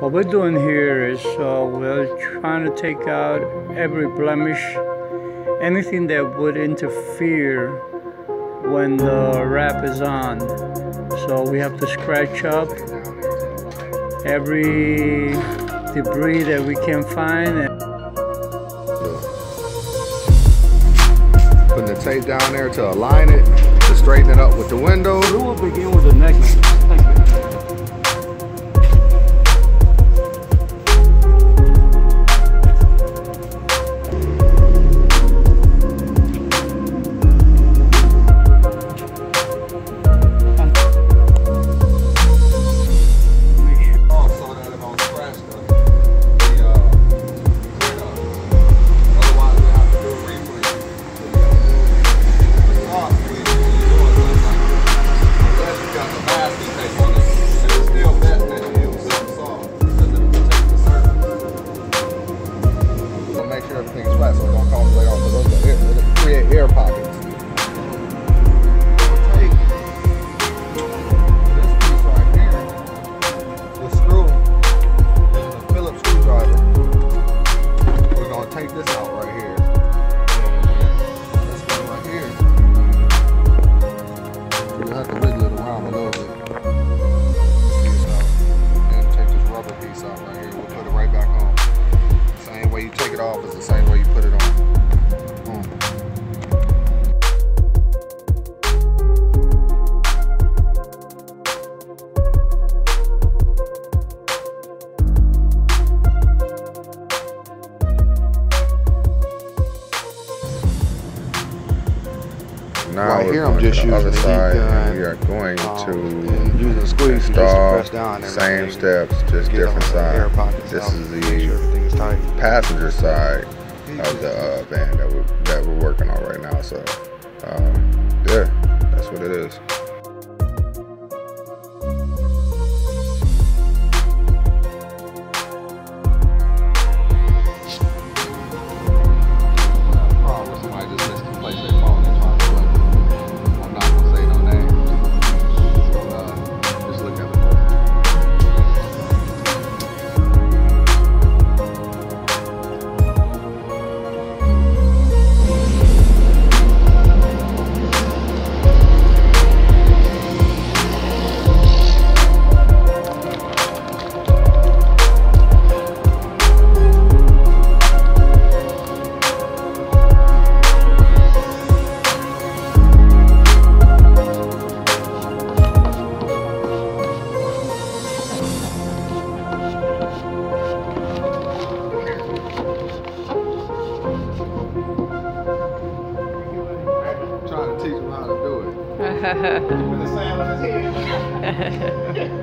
What we're doing here is uh, we're trying to take out every blemish, anything that would interfere when the wrap is on. So we have to scratch up every debris that we can find. Putting the tape down there to align it, to straighten it up with the window. We will begin flat, so it don't cause those air, create air pockets. it off is the same way you put it now right here I'm just using the, the side gun. We are going um, to using squeeze install press down same steps, just different side. This is the passenger side of the uh, van that we're, that we're working on right now. So um, yeah, that's what it is. Ha ha ha.